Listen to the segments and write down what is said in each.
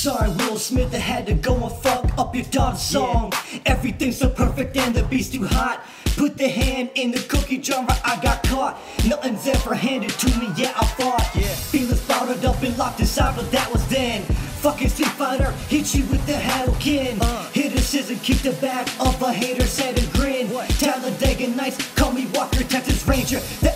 Sorry, Will Smith, I had to go and fuck up your daughter's song. Everything's so perfect and the beat's too hot. Put the hand in the cookie jar, I got caught. Nothing's ever handed to me, yeah, I fought. Yeah. Feelings bottled up and locked inside, but that was then. Fucking Street Fighter, hit you with the Hadouken. Uh. Hit a scissor, kick the back of a hater, set and grin. What? Talladega Nights, call me Walker, Texas Ranger. The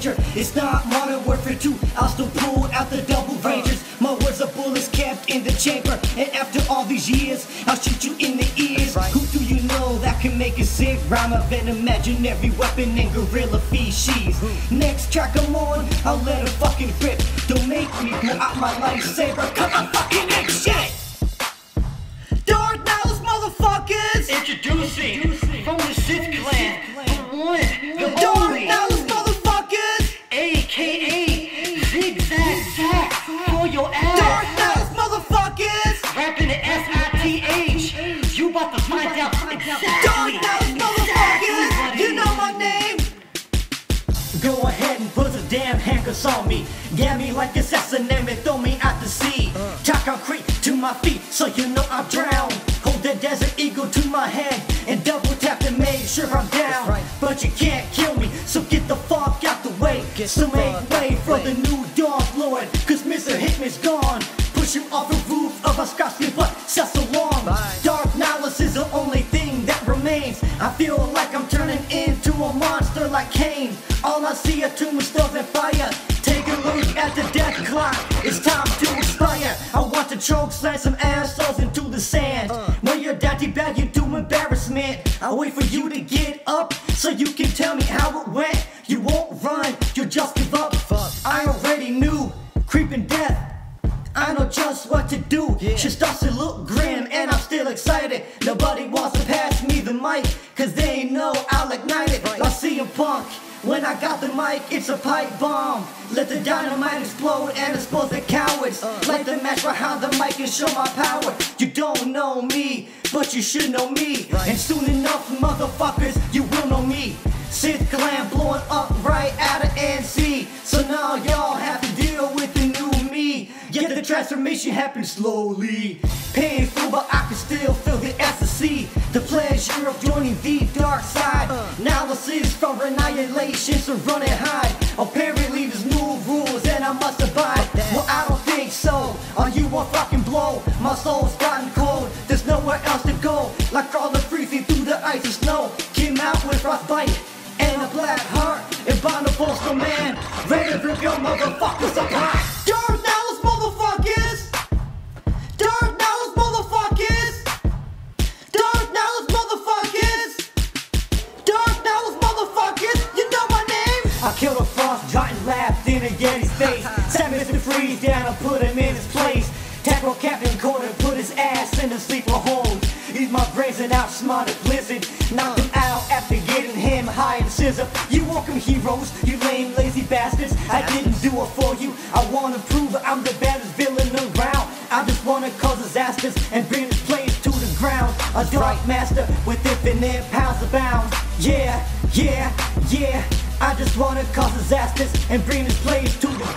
It's not modern warfare 2, I'll still pull out the double rangers. My words are bullets kept in the chamber. And after all these years, I'll shoot you in the ears. Right. Who do you know that can make a sick rhyme of an imaginary weapon and gorilla feces? Next track I'm on, I'll let it fucking rip. Don't make me pull out my lightsaber, cause I'm damn handcuffs on me. Get me like assassin and throw me out the sea. Uh. Tie concrete to my feet so you know I'm drowned. Hold the desert eagle to my head and double tap to make sure I'm down. right. But you can't kill me, so get the fuck out the way. Get so make way for the new Dark Lord, cause Mr. Hitman's gone. Push him off the roof of a skyscraper, so long. Bye. Dark knowledge is the only thing that remains. I feel like I'm See are tombstones and fire. Take a look at the death clock. It's time to expire. I want to choke slam some assholes into the sand. When you're daddy bag, you do embarrassment. I wait for you to get up so you can tell me how it went. You won't run, you just give up. Fuck. I already knew. Creeping death. I know just what to do. Yeah. She starts to look grim, and I'm still excited. Nobody wants to pass me the mic, cause they know I'll ignite it. See a punk. When I got the mic, it's a pipe bomb. Let the dynamite explode and expose the cowards. Light the match behind the mic and show my power. You don't know me, but you should know me. And soon enough, motherfuckers, you will know me. Sith clan blowing up right out of NC. So now y'all have to deal with the new me. Yet the transformation happens slowly. Painful, but I can still feel the ecstasy. Pleasure of joining the dark side. Now the city's from annihilation, so run and hide. Apparently there's new rules and I must abide. Well, I don't think so. Are you a fucking blow? My soul's gotten cold. There's nowhere else to go. Like all the freezing through the ice and snow. Came out with frostbite and a black heart. And bound a postal man. Ready to rip your motherfuckers apart. I killed a frost giant, laughed in a Yeti's face. Sat Mr. Freeze down and put him in his place. Tackle Captain and put his ass in the sleeper hold. He's my brazen outsmarted blizzard. Knocked him out after getting him high and scissor. You welcome heroes, you lame lazy bastards. I didn't do it for you. I wanna prove I'm the baddest villain around. I just wanna cause disasters and bring this place to the ground. A dark master with infinite powers abound. Yeah, yeah, yeah. I just wanna cause disasters and bring this place to the